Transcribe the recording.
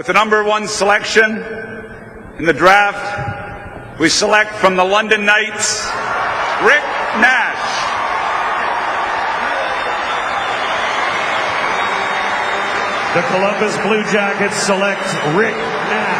With the number one selection in the draft, we select from the London Knights, Rick Nash. The Columbus Blue Jackets select Rick Nash.